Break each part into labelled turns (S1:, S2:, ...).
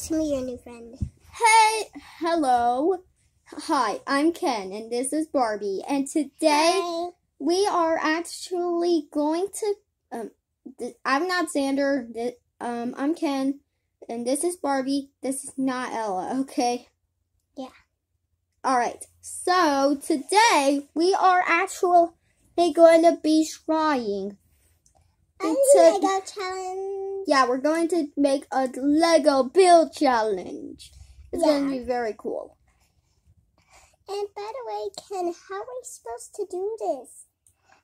S1: It's me, your new friend.
S2: Hey, hello. Hi, I'm Ken, and this is Barbie. And today
S1: Hi.
S2: we are actually going to. Um, I'm not Zander. Th- um, I'm Ken, and this is Barbie. This is not Ella. Okay.
S1: Yeah.
S2: All right. So today we are actually going to be trying.
S1: I'm
S2: It's a-
S1: Lego challenge.
S2: Yeah, we're going to make a Lego build challenge. It's going to be very cool.
S1: And by the way, Ken, how are we supposed to do this?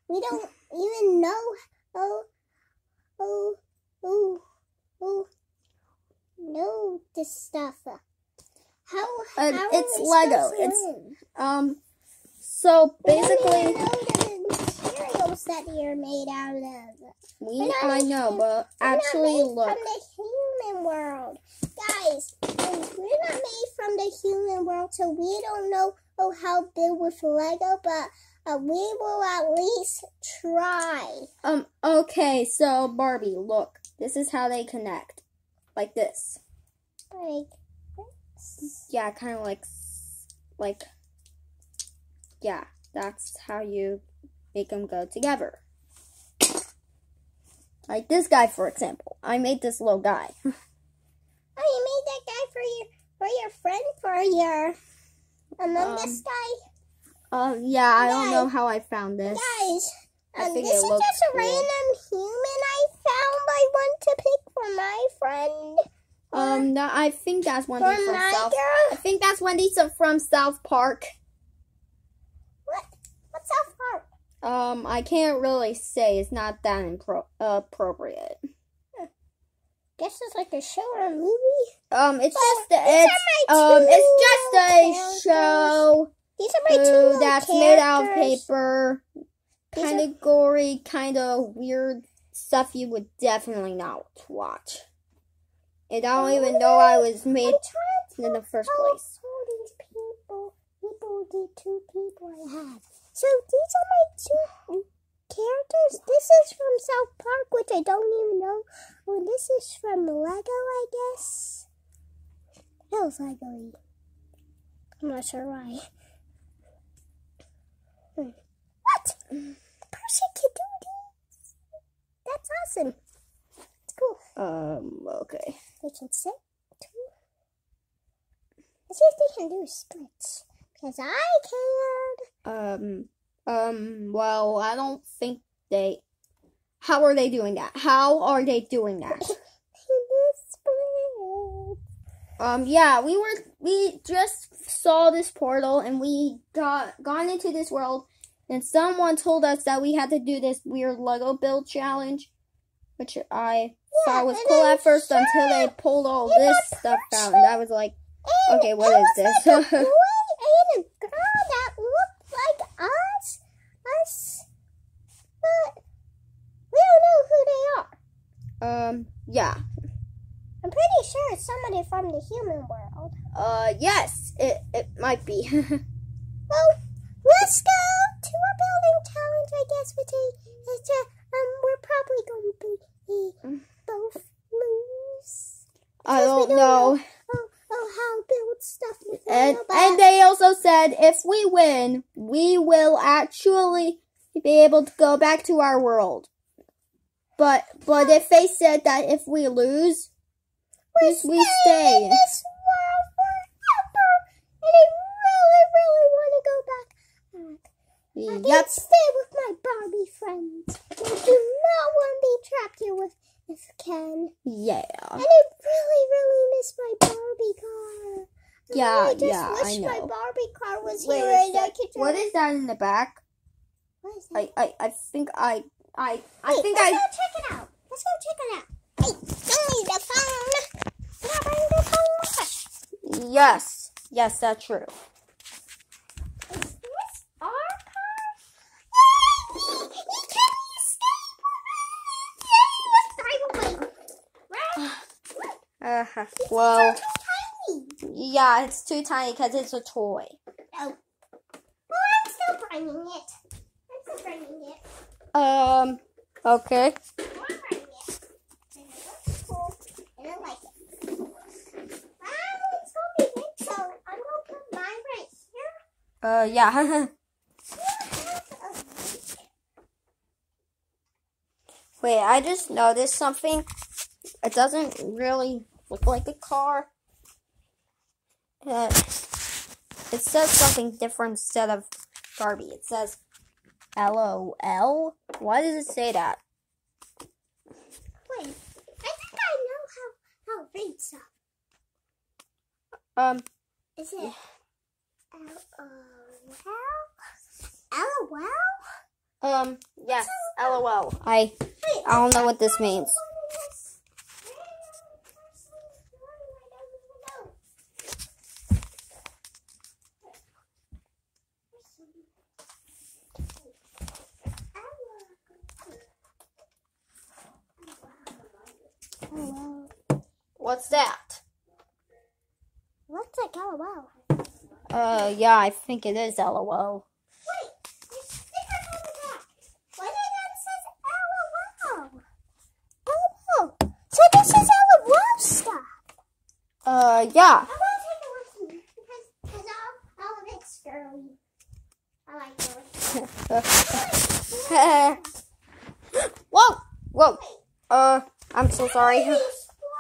S1: We don't even know. Oh, oh, oh, oh, know this stuff. How?
S2: Uh,
S1: how
S2: it's Lego. It's- Um, so basically,
S1: know the materials that you're made out of.
S2: we I know, but
S1: We're not
S2: actually,
S1: made
S2: look,
S1: from the human world, guys. We're not made from the human world, so we don't know oh, how big with Lego, but uh, we will at least try.
S2: um, okay, so Barbie, look, this is how they connect, like this.
S1: Like, This?
S2: Yeah, kind of like, like, yeah, that's how you make them go together. Like this guy, for example. I made this little guy.
S1: oh, you made that guy for your for your friend for your Among Us
S2: Um,
S1: guy,
S2: Um, yeah, I don't know how I found this.
S1: guys.
S2: I
S1: Um,
S2: think
S1: this is just a
S2: cool.
S1: random human I found. I want to pick for my friend.
S2: Um, no, I think that's Wendy from
S1: my
S2: South.
S1: girl.
S2: I think that's Wendy from South Park.
S1: What? What's South Park?
S2: Um, I can't really say. It's not that impro- appropriate.
S1: Guess it's like a show or a movie.
S2: Um, it's just
S1: these
S2: it's um it's just a
S1: characters.
S2: show
S1: These are my two
S2: uh, that's made out of paper, kind
S1: are-
S2: of gory, kind of weird stuff you would definitely not watch. And I don't even know I was made in the first place.
S1: all these people, people, the two people I have. So these are my two characters. This is from South Park, which I don't even know. Oh, this is from Lego, I guess. Feels Lego-y. I'm not sure why. Hmm. What? Person can do this? That's awesome. It's cool.
S2: Um, okay.
S1: They can sit too. Let's see if they can do splits. Because I can.
S2: Um, um, well, I don't think they. How are they doing that? How are they doing that? Um, yeah, we were we just saw this portal and we got gone into this world, and someone told us that we had to do this weird Lego build challenge, which I
S1: Yeah,
S2: thought was cool at first
S1: sure
S2: until they pulled all this stuff out, and I was like, Okay, what is
S1: it
S2: is
S1: was
S2: this?
S1: Like a boy and a girl that looked like us. Us. But we don't know who they are.
S2: Um, yeah,
S1: I'm pretty sure it's somebody from the human world.
S2: uh, yes, it it might be.
S1: Well, let's go to a building challenge, I guess, which is, is uh, um, we're probably going to be uh, both lose.
S2: I
S1: Because we
S2: don't
S1: don't
S2: know.
S1: Oh, oh, how build stuff with
S2: And and they also said if we win, we will actually be able to go back to our world. But but if they said that if we lose, we we stay.
S1: in this world forever, and I really, really want to go back. I
S2: Yep.
S1: can stay with my Barbie friends. I do not want to be trapped here with with Ken.
S2: Yeah.
S1: And I really, really miss my Barbie car.
S2: Yeah,
S1: I just
S2: yeah,
S1: wish
S2: I
S1: my
S2: know.
S1: Barbie car was
S2: Wait
S1: here and I could drive-
S2: is that in the back?
S1: What is that?
S2: I I, I think I I I
S1: Hey,
S2: think I
S1: go check it out. Let's go check it out. Hey, don't leave the phone. Can I bring the phone with us?
S2: Yes yes that's true.
S1: Is this our car? Yay! You can escape! Yay! Let's drive away. Right?
S2: Uh,
S1: These
S2: well
S1: too tiny.
S2: yeah, it's too tiny because it's a toy.
S1: Oh. Well, I'm still bringing it. I'm still bringing it.
S2: Um. Okay.
S1: I'm bringing it. And it looks cool. And I like it.
S2: Uh, yeah. Wait, I just noticed something. It doesn't really look like a car. Uh, it says something different instead of Barbie. It says LOL. Why does it say that?
S1: Wait, I think I know how how it reads up.
S2: Um,
S1: Is it
S2: Um, yes, LOL. I I don't know what this means. What's that?
S1: Looks like LOL.
S2: Uh, yeah, I think it is LOL.
S1: Wait, there's stickers on the back. What is that says LOL? LOL. So this is LOL stuff.
S2: Uh, yeah.
S1: I want to take a look because because all all of it's girly. I like girly.
S2: Whoa, whoa. Uh, I'm so sorry.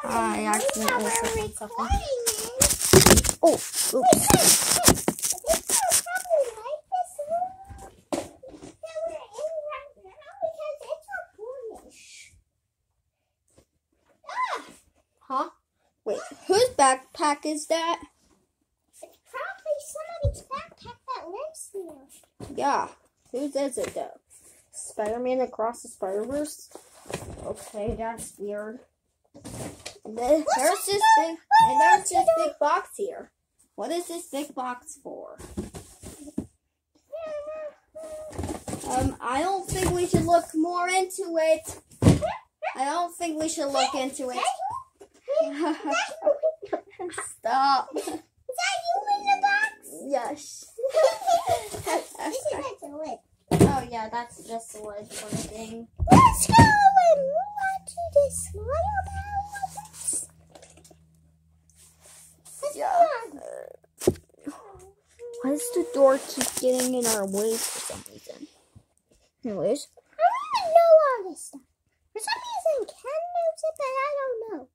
S2: I accidentally said something. Oh, oops.
S1: wait, wait. I think they'll probably like this one that we're in right now because it's a bluish. Ah,
S2: Huh? Wait, whose backpack is that?
S1: it's probably somebody's backpack that lives here.
S2: Yeah. Whose is it though? Spider-Man across the Spider-Verse? Okay, that's weird. And then there's this big, and there's this big box here. What is this big box for? Um, I don't think we should look more into it. I don't think we should look into it. Stop.
S1: Is that you in the box?
S2: Yes.
S1: this is like the lid.
S2: Oh yeah, that's just a lid for the thing.
S1: Let's go and move on to this little box.
S2: Yeah. Why does the door keep getting in our way for some reason? Anyways,
S1: I want to know all this stuff. For some reason, Ken knows it, but I don't know.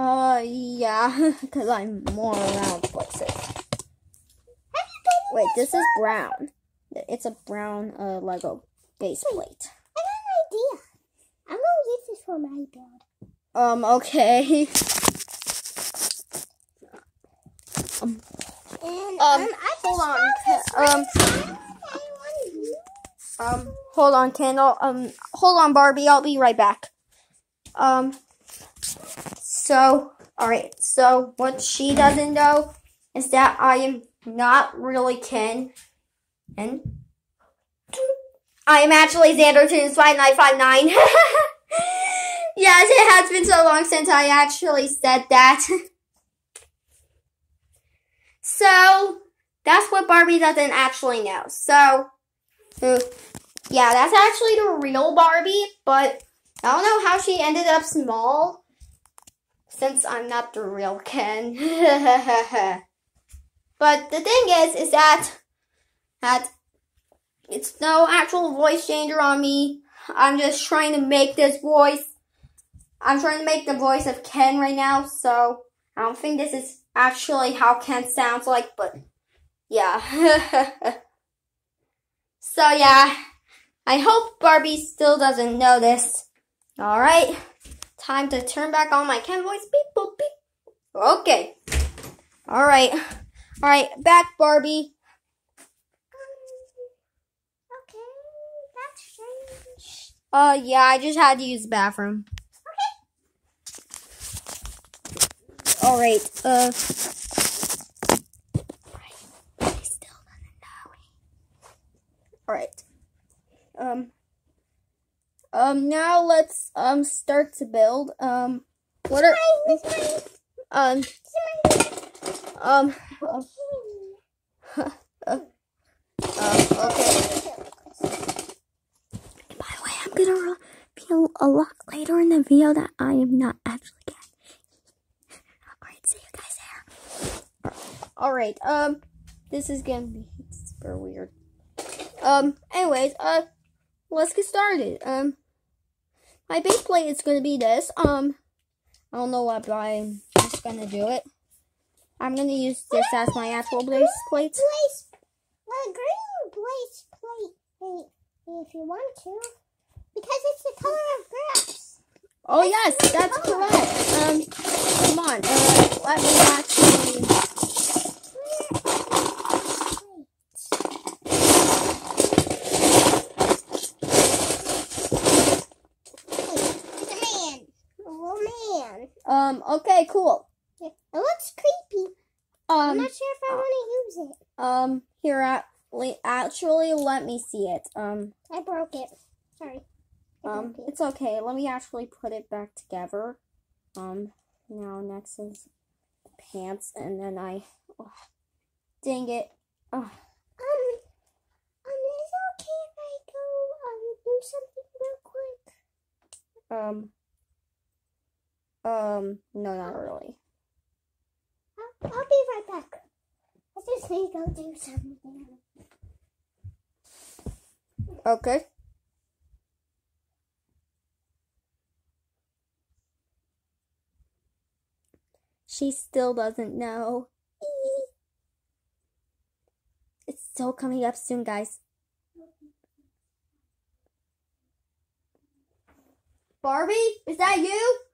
S2: Uh, yeah, because I'm more around places.
S1: Have you been in
S2: Wait, this is brown. It's a brown uh, Lego base plate.
S1: I got an idea. I'm gonna use this for my build.
S2: Um, okay.
S1: And
S2: Um,
S1: I
S2: hold on,
S1: found this
S2: Ke- um,
S1: one. I want to use.
S2: Um, hold on, Kendall. Um, hold on, Barbie. I'll be right back. Um, so, alright. So, what she doesn't know is that I am not really Ken. And I am actually Zander five nine. Yes, it has been so long since I actually said that. so, that's what Barbie doesn't actually know. So, yeah, that's actually the real Barbie, but I don't know how she ended up small since I'm not the real Ken. but the thing is, is that that it's no actual voice changer on me. I'm just trying to make this voice. I'm trying to make the voice of Ken right now, so I don't think this is actually how Ken sounds like, but yeah. so yeah. I hope Barbie still doesn't know this. Alright. Time to turn back on my Ken voice. Beep boop beep. Okay. Alright. Alright, back Barbie.
S1: Okay, that's strange.
S2: Uh yeah, I just had to use the bathroom. Okay. Alright, uh Barbie still doesn't know. Alright. Um Um now let's um start to build. Um what are um
S1: this is my
S2: um
S1: king.
S2: uh, okay. By the way, I'm gonna reveal a lot later in the video that I am not actually Ken. Alright, see you guys there. Alright, um, this is gonna be super weird. Um, anyways, uh, let's get started. Um, my base plate is gonna be this. Um, I don't know what, but I'm just gonna do it. I'm gonna use this as my actual base plate.
S1: Place, a green place plate if you want to, because it's the color of grass.
S2: Oh yes, that's correct. Um, come on, uh, let me actually.
S1: It's a man, a little man.
S2: Um, okay, cool.
S1: It looks creepy. I'm
S2: Um,
S1: not sure if I want to use it.
S2: um, here at actually, let me see it. Um,
S1: I broke it. Sorry. I
S2: um,
S1: it.
S2: it's okay. Let me actually put it back together. Um, now next is pants, and then I. Oh, dang it. Oh,
S1: Um, um, is it okay if I go um do something real quick?
S2: um. Um, no, not really.
S1: I'll, be right back. I just need to go do something.
S2: Okay. She still doesn't know. It's still coming up soon, guys. Barbie, is that you?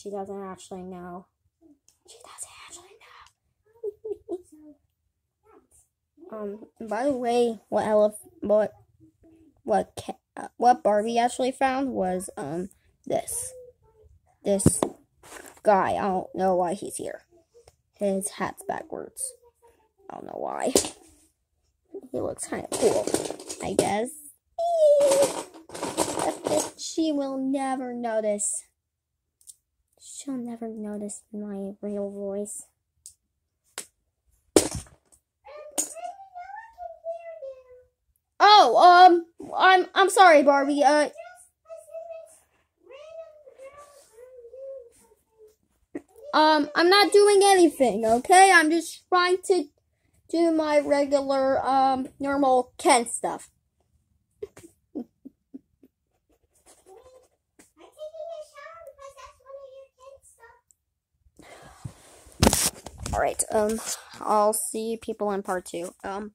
S2: She doesn't actually know. She doesn't actually know. Um, by the way, what elef- what what uh, what Barbie actually found was um this this guy. I don't know why he's here. His hat's backwards. I don't know why. He looks kind of cool, I guess. She will never notice. She'll never notice my real voice. Oh, um, I'm I'm sorry, Barbie. Uh, um, I'm not doing anything. Okay, I'm just trying to do my regular, um, normal Ken stuff. All right. Um, I'll see people in part two. Um,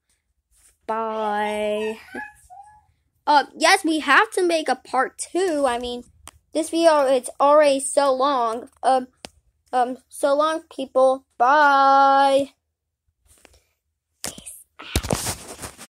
S2: bye. Uh, yes, we have to make a part two. I mean, this video it's already so long. Um, um, so long, people. Bye.